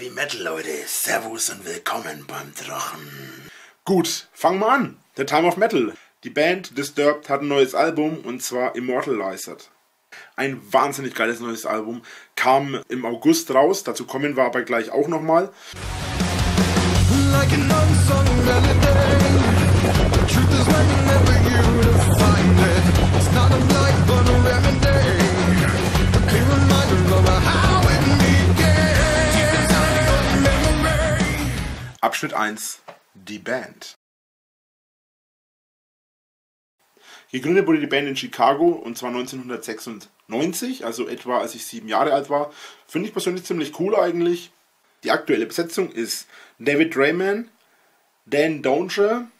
Heavy Metal, Leute. Servus und willkommen beim Drachen. Gut, fangen wir an. The Time of Metal. Die Band Disturbed hat ein neues Album und zwar Immortalized. Ein wahnsinnig geiles neues Album. Kam im August raus, dazu kommen wir aber gleich auch nochmal. Like Abschnitt 1. Die Band. Gegründet wurde die Band in Chicago und zwar 1996, also etwa als ich sieben Jahre alt war. Finde ich persönlich ziemlich cool eigentlich. Die aktuelle Besetzung ist David Drayman, Dan Donger,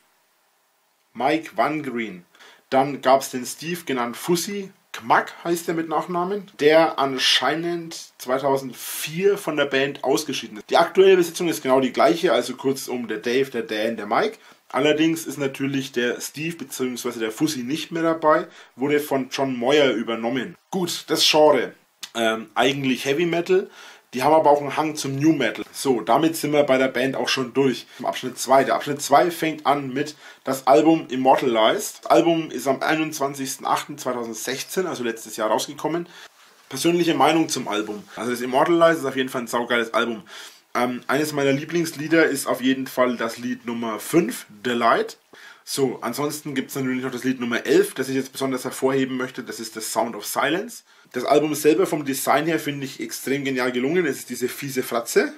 Mike Van Green. Dann gab es den Steve, genannt Fussi, Kmack heißt er mit Nachnamen, der anscheinend 2004 von der Band ausgeschieden ist. Die aktuelle Besetzung ist genau die gleiche, also kurzum der Dave, der Dan, der Mike. Allerdings ist natürlich der Steve bzw. der Fussi nicht mehr dabei, wurde von John Moyer übernommen. Gut, das Genre. Ähm, eigentlich Heavy Metal. Die haben aber auch einen Hang zum New Metal. So, damit sind wir bei der Band auch schon durch. Im Abschnitt 2. Der Abschnitt 2 fängt an mit das Album Immortalized. Das Album ist am 21.08.2016, also letztes Jahr rausgekommen. Persönliche Meinung zum Album. Also das Immortalized ist auf jeden Fall ein saugeiles Album. Ähm, eines meiner Lieblingslieder ist auf jeden Fall das Lied Nummer 5, The Light. So, ansonsten gibt es natürlich noch das Lied Nummer 11, das ich jetzt besonders hervorheben möchte. Das ist The Sound of Silence. Das Album selber vom Design her finde ich extrem genial gelungen. Es ist diese fiese Fratze.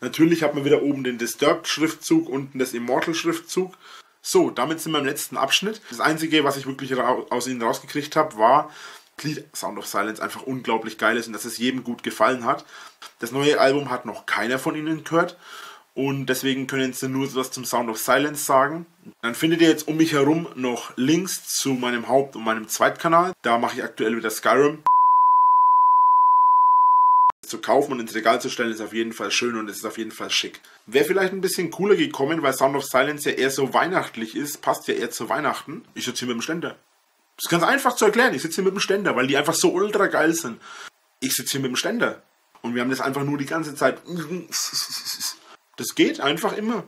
Natürlich hat man wieder oben den Disturbed-Schriftzug, unten das Immortal-Schriftzug. So, damit sind wir im letzten Abschnitt. Das Einzige, was ich wirklich aus ihnen rausgekriegt habe, war, Lied Sound of Silence einfach unglaublich geil ist und dass es jedem gut gefallen hat. Das neue Album hat noch keiner von ihnen gehört und deswegen können sie nur was zum Sound of Silence sagen. Dann findet ihr jetzt um mich herum noch Links zu meinem Haupt- und meinem Zweitkanal. Da mache ich aktuell wieder Skyrim. Zu kaufen und ins Regal zu stellen ist auf jeden Fall schön und es ist auf jeden Fall schick. Wäre vielleicht ein bisschen cooler gekommen, weil Sound of Silence ja eher so weihnachtlich ist, passt ja eher zu Weihnachten. Ich sitze hier mit dem Ständer. Das ist ganz einfach zu erklären. Ich sitze hier mit dem Ständer, weil die einfach so ultra geil sind. Ich sitze hier mit dem Ständer. Und wir haben das einfach nur die ganze Zeit. Das geht einfach immer.